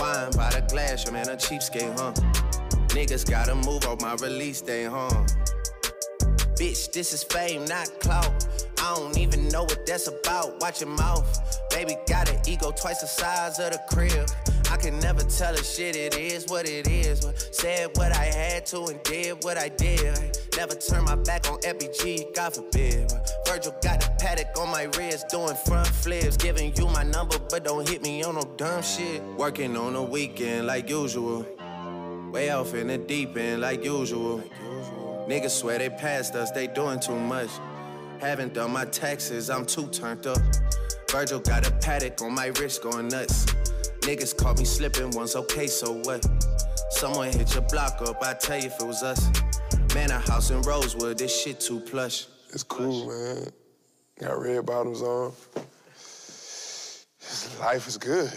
Wine by the glass, your man a cheapskate, huh? Niggas gotta move on my release day, huh? Bitch, this is fame, not clout. I don't even know what that's about. Watch your mouth. Baby got an ego twice the size of the crib. I can never tell a shit, it is what it is. Said what I had to and did what I did. Never turn my back on FBG, God forbid. Virgil got a Patek on my wrist, doing front flips. Giving you my number, but don't hit me on no dumb shit. Working on the weekend like usual. Way off in the deep end like usual. Niggas swear they passed us, they doing too much. Haven't done my taxes, I'm too turned up. Virgil got a Patek on my wrist going nuts. Niggas caught me slipping once, okay, so what? Someone hit your block up, I tell you if it was us. Man, a house in Rosewood, this shit too plush. It's cool, man. Got red bottoms on. Life is good.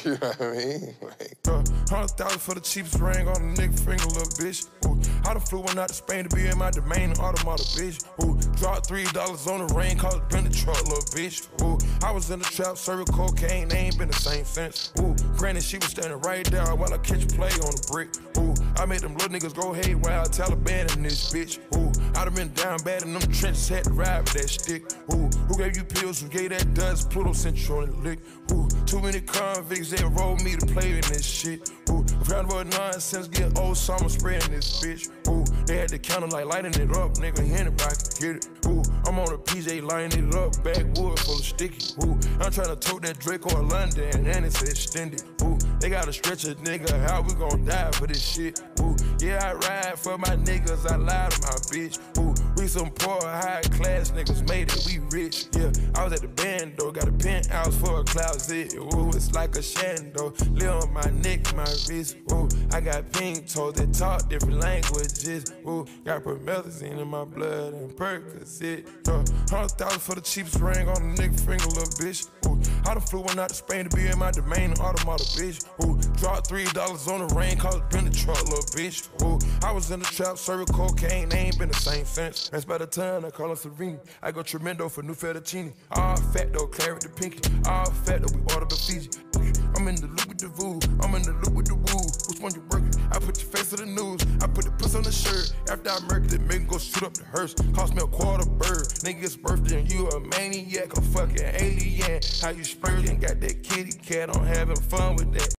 you know what I mean? Like, uh, Hundred thousand for the cheapest ring on a nigga finger, little bitch. Ooh, I done flew one out to Spain to be in my domain, automata, bitch. Ooh, dropped three dollars on the rain, cause it been the truck, little bitch. Ooh, I was in the trap, serving cocaine, they ain't been the same since. Ooh, granted, she was standing right there while I catch play on the brick. Ooh, I made them little niggas go haywire, Taliban in this bitch. Ooh, I done been down bad in them trenches, had to ride with that stick. Ooh, who gave you pills, who gave that dust? Pluto Central the lick. Ooh, too many convicts, they rolled me to play in this shit. Ooh, round about nonsense, get old summer spreading this bitch. Ooh, they had the counter like lighting it up, nigga, anybody can get it. Ooh, I'm on a PJ lining it up, backwood full of sticky. Ooh, I'm trying to tote that Draco or London, and it's extended. Ooh, they gotta stretch a nigga, how we gon' die for this shit? Ooh, yeah, I ride for my niggas, I lie to my bitch. Ooh, we some poor, high class niggas, made it, we rich. Yeah, I was at the band though, got a penthouse for a closet. Ooh, it's like a shando, live on my neck, my wrist. Ooh, I got pink toes that talk different languages. Ooh, got promethazine in my blood and Percocet. Uh, Hundred thousand for the cheapest ring on a nigga finger, little bitch. Ooh, I done flew one out to Spain to be in my domain, automata, bitch. Ooh, dropped three dollars on the rain, cause it been the truck, little bitch. Ooh, I was in the trap, serving cocaine, they ain't been the same since. That's by the time I call her Serene. I go tremendo for new fettuccine. All fat though, claret the pinky. All fat though, we ordered the Fiji. I'm in the loop with the voo, I'm in the loop with the woo. Which one you working? I put your face to the news. I put the puss on the shirt. After I murked it, make go shoot up the hearse. Cost me a quarter bird. Nigga's birthday and you a maniac, a fucking alien. How you spurting? Got that kitty cat on having fun with that.